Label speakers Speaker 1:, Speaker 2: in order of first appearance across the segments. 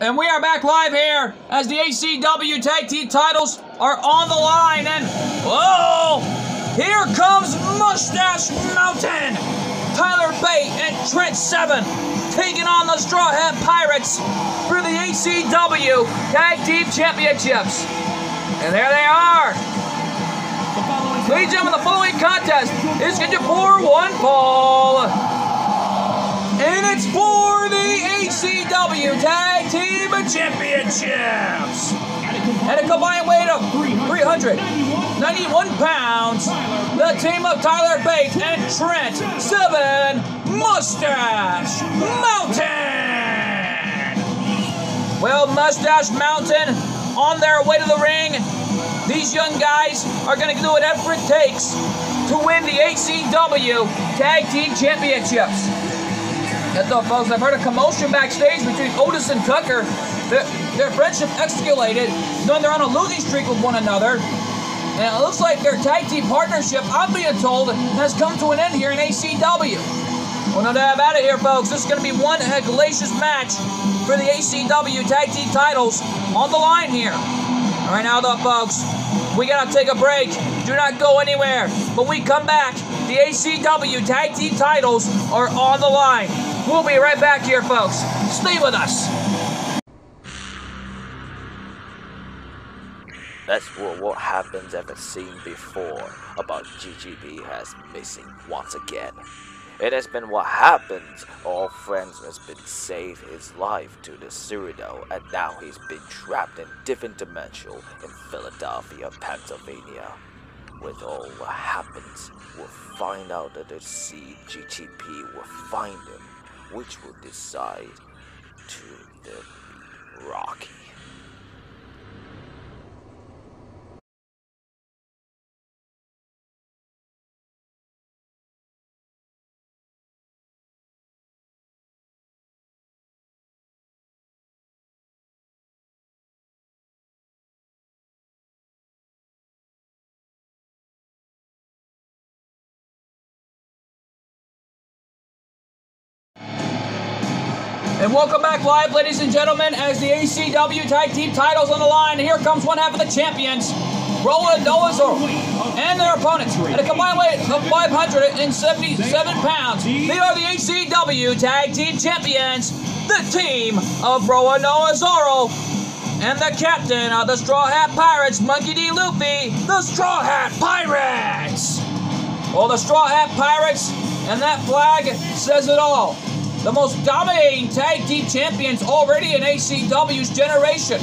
Speaker 1: And we are back live here as the ACW Tag Team titles are on the line. And whoa, here comes Mustache Mountain, Tyler Bate, and Trent Seven taking on the Straw Hat Pirates for the ACW Tag Team Championships. And there they are. Ladies and gentlemen, the following contest is scheduled for one fall. And it's for the ACW Tag Championships. At a combined weight of 391 pounds, the team of Tyler Bates and Trent Seven Mustache Mountain. Well, Mustache Mountain on their way to the ring. These young guys are going to do whatever it takes to win the ACW Tag Team Championships. That's all, folks. I've heard a commotion backstage between Otis and Tucker. Their, their friendship escalated, Then they're on a losing streak with one another. And it looks like their tag team partnership, I'm being told, has come to an end here in ACW. Well, no doubt about it here, folks. This is going to be one hellacious match for the ACW tag team titles on the line here. All right, now, though, folks, we got to take a break. Do not go anywhere. But we come back. The ACW tag team titles are on the line. We'll be right back here, folks. Stay with us.
Speaker 2: That's what, what happens ever seen before about GGB has missing once again. It has been what happens. All friends has been saved his life to the Cyrano, and now he's been trapped in different dimension in Philadelphia, Pennsylvania. With all what happens, we'll find out that the CGTP will find him, which will decide to the Rocky.
Speaker 1: And welcome back live, ladies and gentlemen, as the ACW Tag Team titles on the line. Here comes one half of the champions, Roland Noazor, and their opponents at a combined weight of 577 pounds. They are the ACW Tag Team champions, the team of Roa Noah Zoro, and the captain of the Straw Hat Pirates, Monkey D. Luffy, the Straw Hat Pirates. Well, the Straw Hat Pirates and that flag says it all the most dominating tag team champions already in ACW's generation.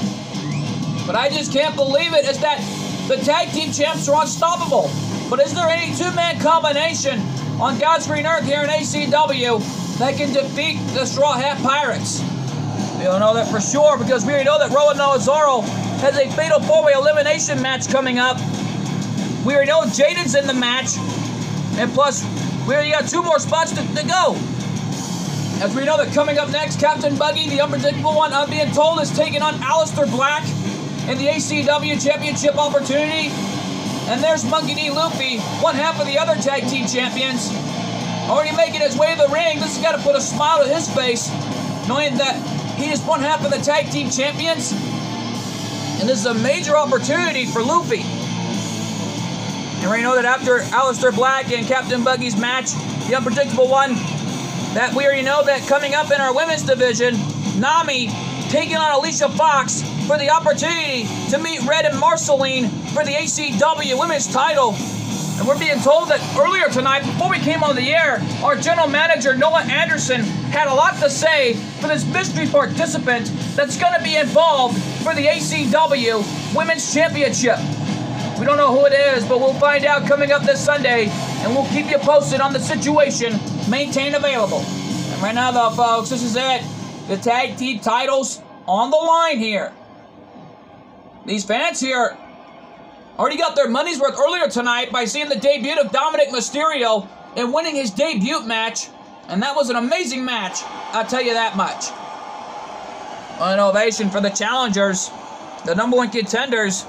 Speaker 1: But I just can't believe it is that the tag team champs are unstoppable. But is there any two-man combination on God's green earth here in ACW that can defeat the Straw Hat Pirates? We don't know that for sure because we already know that Rowan Noazaro has a fatal four-way elimination match coming up. We already know Jaden's in the match. And plus, we already got two more spots to, to go. As we know that coming up next, Captain Buggy, the unpredictable one, I'm being told, is taking on Aleister Black in the ACW Championship opportunity. And there's Monkey D. Luffy, one half of the other tag team champions. Already making his way to the ring. This has got to put a smile to his face, knowing that he is one half of the tag team champions. And this is a major opportunity for Luffy. And we know that after Aleister Black and Captain Buggy's match, the unpredictable one, that we already know that coming up in our women's division, Nami taking on Alicia Fox for the opportunity to meet Red and Marceline for the ACW women's title. And we're being told that earlier tonight, before we came on the air, our general manager, Noah Anderson, had a lot to say for this mystery participant that's going to be involved for the ACW Women's Championship. We don't know who it is, but we'll find out coming up this Sunday, and we'll keep you posted on the situation maintain available. And right now, though, folks, this is it. The tag team titles on the line here. These fans here already got their money's worth earlier tonight by seeing the debut of Dominic Mysterio and winning his debut match. And that was an amazing match, I'll tell you that much. An ovation for the challengers, the number one contenders.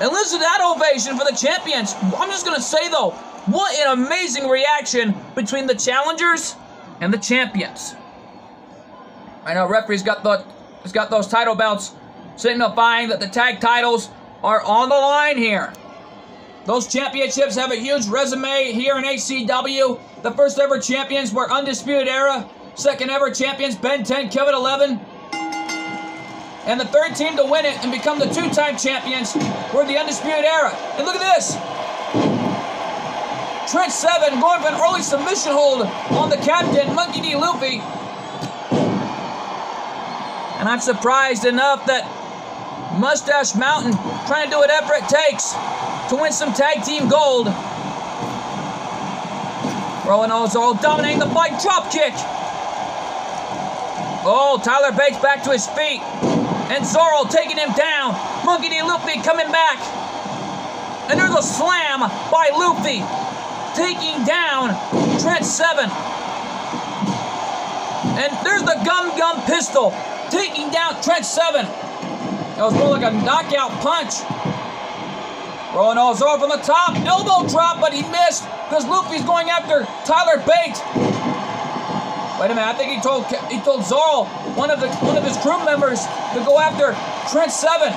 Speaker 1: And listen to that ovation for the champions. I'm just going to say, though, what an amazing reaction between the challengers and the champions. I know referee's got the has got those title belts signifying that the tag titles are on the line here. Those championships have a huge resume here in ACW. The first ever champions were Undisputed Era. Second ever champions Ben 10, Kevin 11. And the third team to win it and become the two-time champions were the Undisputed Era. And look at this. Trent Seven going for an early submission hold on the captain, Monkey D. Luffy. And I'm surprised enough that Mustache Mountain trying to do whatever it takes to win some tag team gold. Rowan Ozol dominating the fight, drop kick. Oh, Tyler Bates back to his feet. And Zoro taking him down. Monkey D. Luffy coming back. And there's a slam by Luffy. Taking down Trent Seven. And there's the Gum Gum Pistol taking down Trent Seven. That was more like a knockout punch. Rolling Ozor from the top, elbow drop, but he missed because Luffy's going after Tyler Bates. Wait a minute, I think he told he told Zoro, one of the one of his crew members, to go after Trent Seven.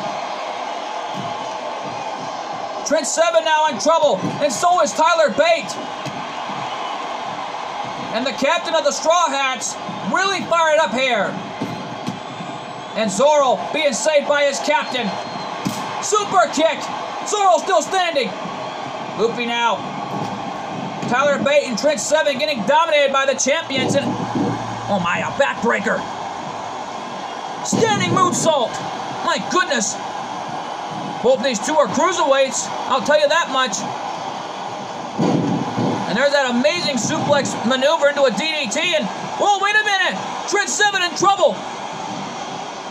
Speaker 1: Trent Seven now in trouble, and so is Tyler Bate. And the captain of the Straw Hats really fired up here. And Zoro being saved by his captain. Super kick. Zoro still standing. Luffy now. Tyler Bate and Trent Seven getting dominated by the champions. And oh my, a backbreaker. Standing moonsault. My goodness. Both these two are cruiserweights. I'll tell you that much. And there's that amazing suplex maneuver into a DDT. And oh, wait a minute. Trent Seven in trouble.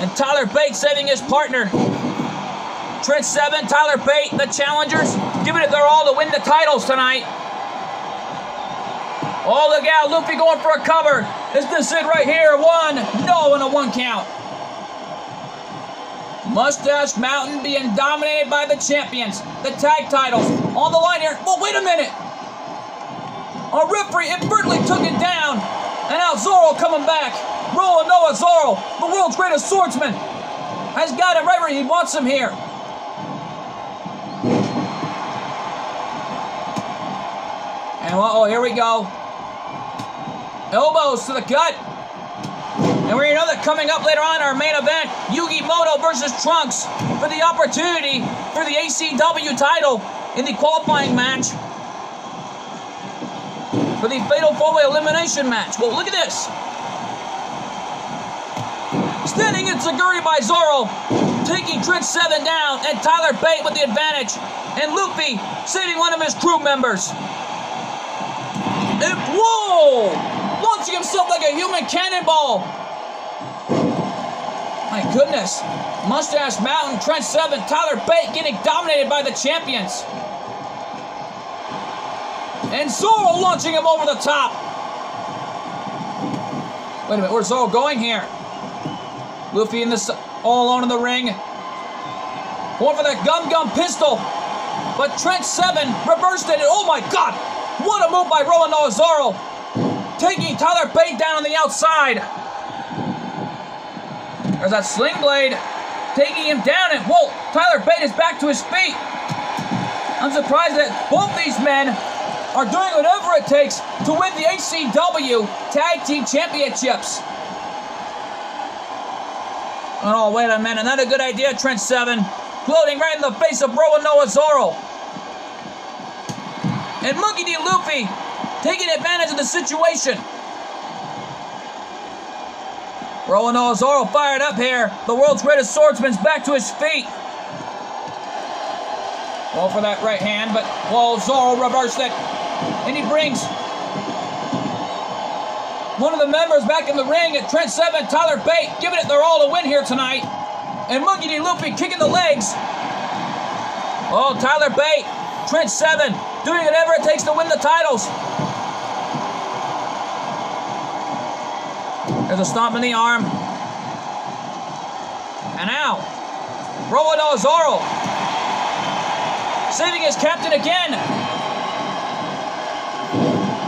Speaker 1: And Tyler Bate saving his partner. Trent Seven, Tyler Bate, the challengers, giving it their all to win the titles tonight. Oh, look out, Luffy going for a cover. Is this it right here? One, no, and a one count. Mustache Mountain being dominated by the champions. The tag titles on the line here. Oh, wait a minute. A referee inadvertently took it down. And now Zoro coming back. Rolla Noah Zoro, the world's greatest swordsman, has got it right where he wants him here. And oh, here we go. Elbows to the gut. And we know that coming up later on our main event, Yugi Moto versus Trunks for the opportunity for the ACW title in the qualifying match for the Fatal 4-Way Elimination match. Well, look at this. Standing Enzuigiri by Zoro, taking Trent 7 down, and Tyler Bate with the advantage, and Luffy saving one of his crew members. And whoa! Launching himself like a human cannonball. My goodness. Mustache Mountain, Trent 7, Tyler Bate getting dominated by the champions. And Zoro launching him over the top. Wait a minute, where's Zoro going here? Luffy in this all alone in the ring. Going for that gum gum pistol. But Trent 7 reversed it. Oh my god! What a move by Roland Zoro. Taking Tyler Bate down on the outside. That sling blade taking him down, and whoa, Tyler Bate is back to his feet. I'm surprised that both these men are doing whatever it takes to win the ACW Tag Team Championships. Oh, wait a minute, not a good idea, Trent Seven. Floating right in the face of Rowan Noah Zoro. And Monkey D. Luffy taking advantage of the situation. Rowan Zoro fired up here. The world's greatest swordsman's back to his feet. Well for that right hand, but Zoro reversed it. And he brings one of the members back in the ring at Trent 7, Tyler Bate, giving it their all to win here tonight. And Monkey D. Luffy kicking the legs. Oh, Tyler Bate, Trent 7, doing whatever it takes to win the titles. There's a stomp in the arm. And now, Rowan Ozoro saving his captain again.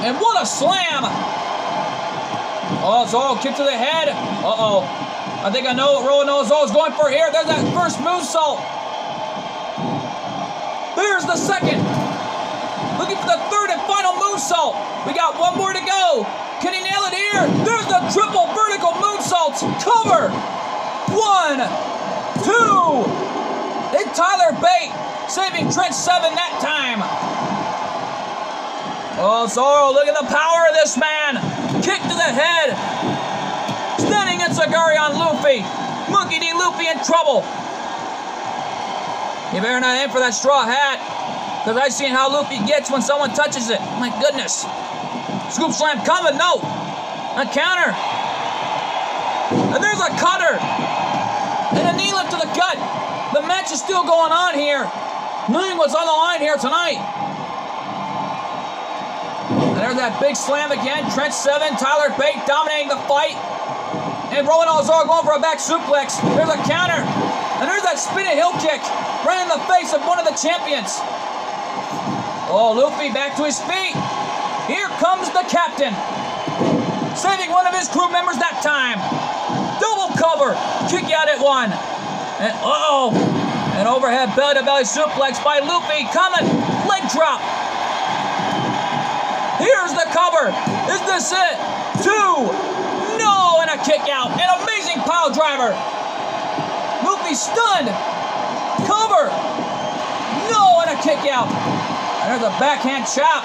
Speaker 1: And what a slam! Oh, Zoro kick to the head. Uh-oh. I think I know what Roland Zoro's going for here. There's that first moonsault. There's the second. Looking for the moonsault. We got one more to go. Can he nail it here? There's the triple vertical moonsaults. Cover. One, two. And Tyler Bate saving Trent Seven that time. Oh, Zoro, look at the power of this man. Kick to the head. Standing Enzuigiri on Luffy. Monkey D. Luffy in trouble. You better not aim for that straw hat. Because I've seen how Luffy gets when someone touches it. My goodness. Scoop slam coming. No. A counter. And there's a cutter. And a knee lift to the gut. The match is still going on here. Knowing what's on the line here tonight. And there's that big slam again. Trent Seven, Tyler Bate dominating the fight. And Roland Ozar going for a back suplex. There's a counter. And there's that spinning heel kick right in the face of one of the champions. Oh, Luffy back to his feet. Here comes the captain. Saving one of his crew members that time. Double cover. Kick out at one. And uh-oh. An overhead belly to belly suplex by Luffy coming. Leg drop. Here's the cover. Is this it? Two. No, and a kick out. An amazing pile driver. Luffy stunned. Cover. No, and a kick out. There's a backhand chop.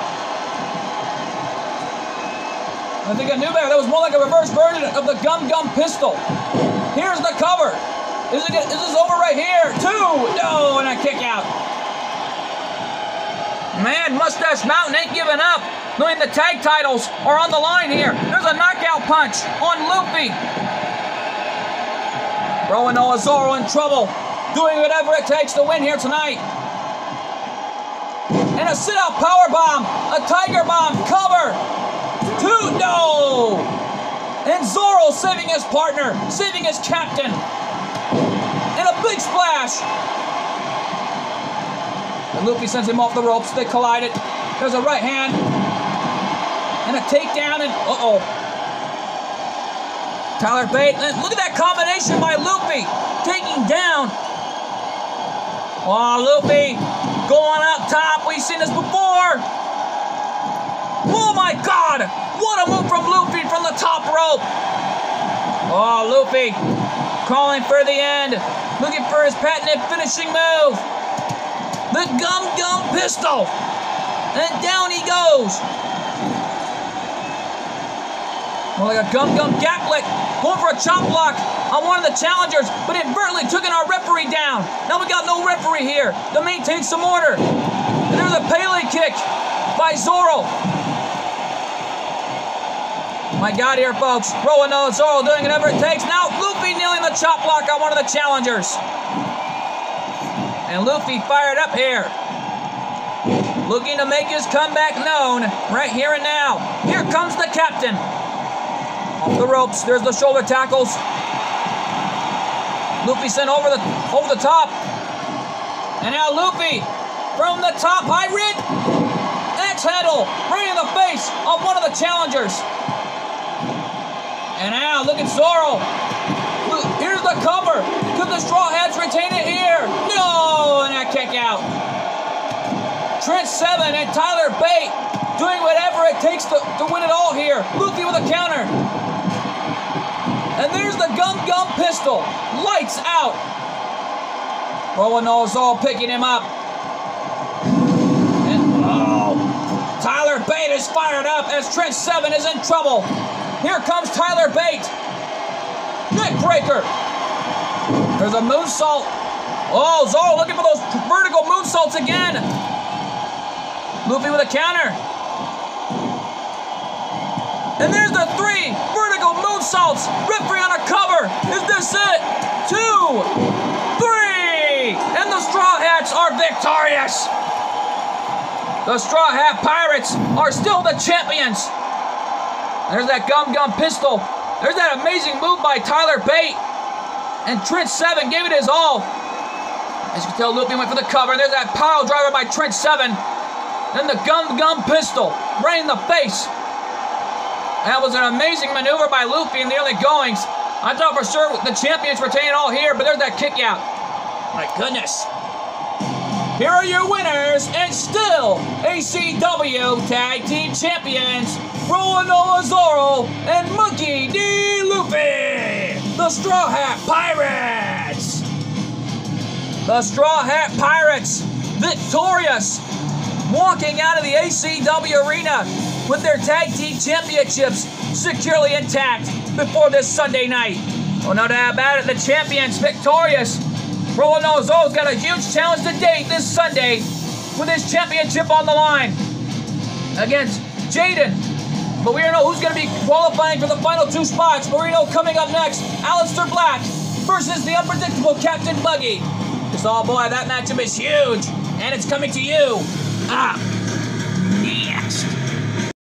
Speaker 1: I think I knew better. That was more like a reverse version of the Gum Gum pistol. Here's the cover. Is it? Is this over right here? Two. No, and a kick out. Man, Mustache Mountain ain't giving up. Knowing the tag titles are on the line here. There's a knockout punch on Luffy. Rowan Zoro in trouble. Doing whatever it takes to win here tonight. And a sit-out power bomb. A tiger bomb. Cover. Two. No. And Zoro saving his partner. Saving his captain. And a big splash. And Luffy sends him off the ropes. They collided. There's a right hand. And a takedown. And uh-oh. Tyler Bate. And look at that combination by Luffy. Taking down. Oh, Luffy going up top. We've seen this before. Oh my God! What a move from Luffy from the top rope. Oh, Luffy calling for the end. Looking for his patented finishing move. The Gum Gum Pistol. And down he goes. More like a Gum Gum Gatling. Going for a chop block on one of the challengers, but inadvertently took our referee down. Now we got no referee here to maintain some order. And there's a Pele kick by Zoro. My God here, folks. Rowan Zoro doing whatever it takes. Now Luffy kneeling the chop block on one of the challengers. And Luffy fired up here. Looking to make his comeback known right here and now. Here comes the captain. The ropes. There's the shoulder tackles. Luffy sent over the over the top. And now Luffy from the top high rid. Axe handle right in the face of one of the challengers. And now look at Zoro. Here's the cover. Could the Straw Hats retain it here? No, and that kick out. Trent Seven and Tyler Bate doing whatever it takes to, to win it all here. Luffy with a counter. And there's the Gum Gum pistol. Lights out. Rowan all picking him up. And oh, Tyler Bate is fired up as Trent Seven is in trouble. Here comes Tyler Bate. Neck breaker. There's a moonsault. Oh, Zoro looking for those vertical moonsaults again. Luffy with a counter. And there's the three vertical moonsaults. Referee on a cover. Is Two, three. And the Straw Hats are victorious. The Straw Hat Pirates are still the champions. There's that Gum Gum pistol. There's that amazing move by Tyler Bate. And Trent Seven gave it his all. As you can tell, Luffy went for the cover. There's that pile driver by Trent Seven. Then the Gum Gum pistol right in the face. That was an amazing maneuver by Luffy in the early goings. I thought for sure the champions were taking all here, but there's that kick out. My goodness. Here are your winners, and still ACW Tag Team Champions, Roronoa Zoro and Monkey D. Luffy, the Straw Hat Pirates. The Straw Hat Pirates, victorious, walking out of the ACW arena with their tag team championships securely intact before this Sunday night. Well, no doubt about it, the champions victorious Roland Ozo's got a huge challenge to date this Sunday with his championship on the line against Jaden. But we don't know who's going to be qualifying for the final two spots. But we know coming up next, Aleister Black versus the unpredictable Captain Buggy. Just all boy, that matchup is huge, and it's coming to you. Ah,